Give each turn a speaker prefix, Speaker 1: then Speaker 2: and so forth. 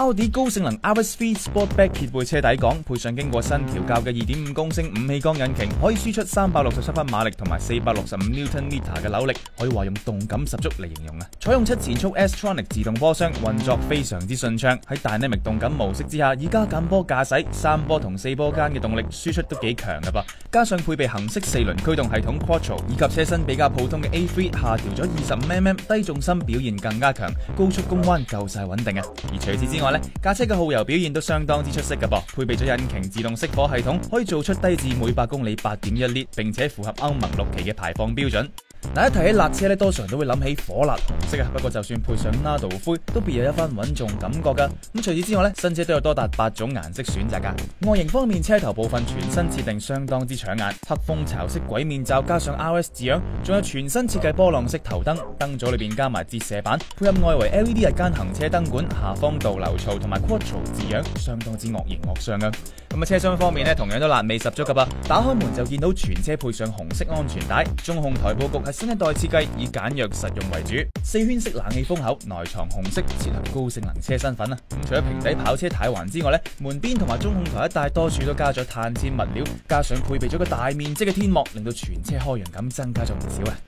Speaker 1: 奥迪高性能 RS3 Sportback 掀背车底港，配上经过新调校嘅2.5公升五气缸引擎，可以输出367匹马力同埋465牛顿米嘅扭力，可以话用动感十足嚟形容啊！采用七前速 s t r o n i c 自动波箱，运作非常之顺畅。喺 Dynamic 动感模式之下，以加减波驾驶，三波同四波间嘅动力输出都几强噶噃。加上配备行式四轮驱动系统 Quattro，以及车身比较普通嘅 A3 下调咗 25mm 低重心，表现更加强，高速公弯够晒稳定啊！而除此之外，架车嘅耗油表现都相当之出色噶噃，配备咗引擎自动熄火系统，可以做出低至每百公里八点一列，并且符合欧盟六期嘅排放标准。嗱，一提起辣车咧，多常人都会谂起火辣红色啊。不过就算配上拉道灰，都别有一番稳重感觉噶。咁除此之外咧，新车都有多达八种颜色选择噶。外形方面，车头部分全新设定相当之抢眼，黑蜂巢式鬼面罩加上 RS 字样，仲有全新设计波浪式头灯，灯组里边加埋折射板，配合外围 LED 日间行车灯管，下方导流槽同埋 quattro 字样，相当之恶形恶相啊。咁啊，车厢方面咧，同样都辣味十足噶噃。打开门就见到全车配上红色安全带，中控台布局。系新一代设计，以简约实用为主。四圈式冷气风口内藏红色，切合高性能车身份啊！咁除咗平底跑车胎环之外咧，门边同埋中控台一带多处都加咗碳纤物料，加上配备咗个大面积嘅天幕，令到全车开扬感增加咗唔少啊！